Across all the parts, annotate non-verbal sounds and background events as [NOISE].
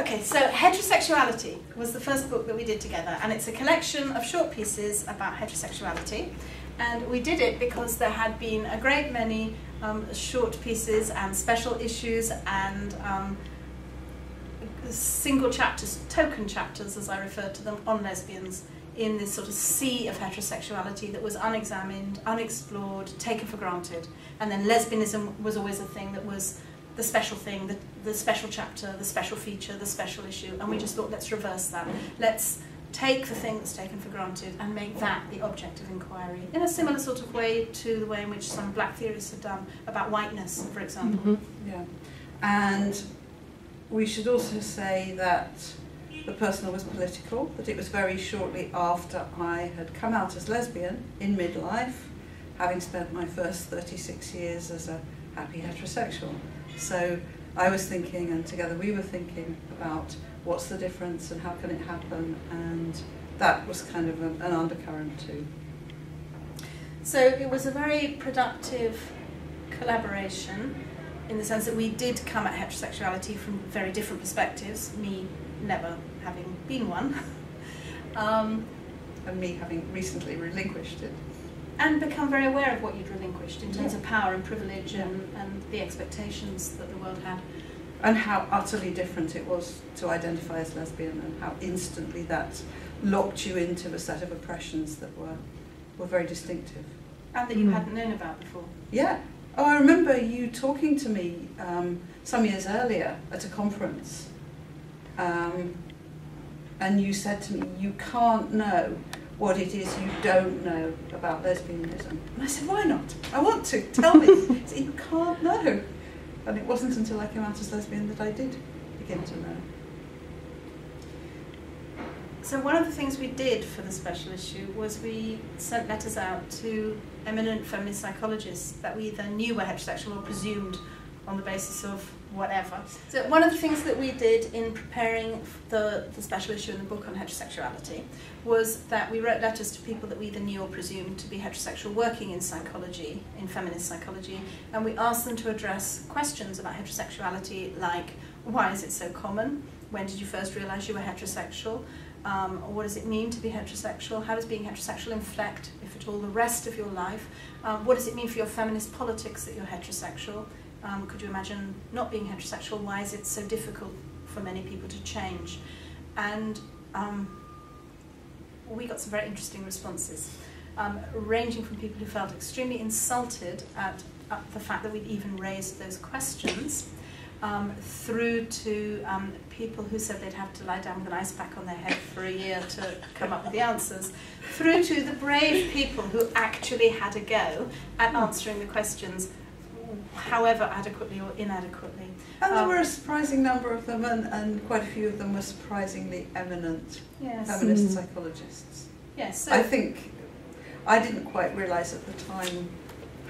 Okay, so Heterosexuality was the first book that we did together, and it's a collection of short pieces about heterosexuality. And we did it because there had been a great many um, short pieces and special issues and um, single chapters, token chapters as I referred to them, on lesbians in this sort of sea of heterosexuality that was unexamined, unexplored, taken for granted. And then lesbianism was always a thing that was the special thing, the, the special chapter, the special feature, the special issue. And we just thought, let's reverse that. Let's take the thing that's taken for granted and make that the object of inquiry in a similar sort of way to the way in which some black theorists have done about whiteness, for example. Mm -hmm. Yeah. And we should also say that the personal was political, that it was very shortly after I had come out as lesbian in midlife, having spent my first 36 years as a happy heterosexual. So I was thinking, and together we were thinking about what's the difference and how can it happen and that was kind of an, an undercurrent too. So it was a very productive collaboration in the sense that we did come at heterosexuality from very different perspectives, me never having been one. [LAUGHS] um, and me having recently relinquished it. And become very aware of what you'd relinquished in terms yeah. of power and privilege and, and the expectations that the world had and how utterly different it was to identify as lesbian and how instantly that locked you into a set of oppressions that were were very distinctive. And that you mm. hadn't known about before. Yeah. Oh, I remember you talking to me um, some years earlier at a conference. Um, and you said to me, you can't know what it is you don't know about lesbianism. And I said, why not? I want to. Tell me. [LAUGHS] you can't know. And it wasn't until I came out as lesbian that I did begin to know. So one of the things we did for the special issue was we sent letters out to eminent feminist psychologists that we either knew were heterosexual or presumed on the basis of whatever. So one of the things that we did in preparing the, the special issue in the book on heterosexuality was that we wrote letters to people that we either knew or presumed to be heterosexual working in psychology, in feminist psychology, and we asked them to address questions about heterosexuality like, why is it so common? When did you first realize you were heterosexual? Um, what does it mean to be heterosexual? How does being heterosexual inflect, if at all, the rest of your life? Um, what does it mean for your feminist politics that you're heterosexual? Um, could you imagine not being heterosexual? Why is it so difficult for many people to change? And um, we got some very interesting responses, um, ranging from people who felt extremely insulted at, at, the fact that we'd even raised those questions, um, through to um, people who said they'd have to lie down with an ice pack on their head for a year to come up with the answers, through to the brave people who actually had a go at answering the questions however adequately or inadequately. And there um, were a surprising number of them, and, and quite a few of them were surprisingly eminent yes. feminist mm. psychologists. Yes. So I think I didn't quite realise at the time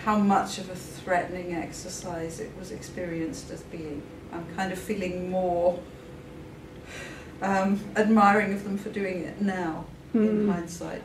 how much of a threatening exercise it was experienced as being. I'm kind of feeling more um, admiring of them for doing it now, mm. in hindsight,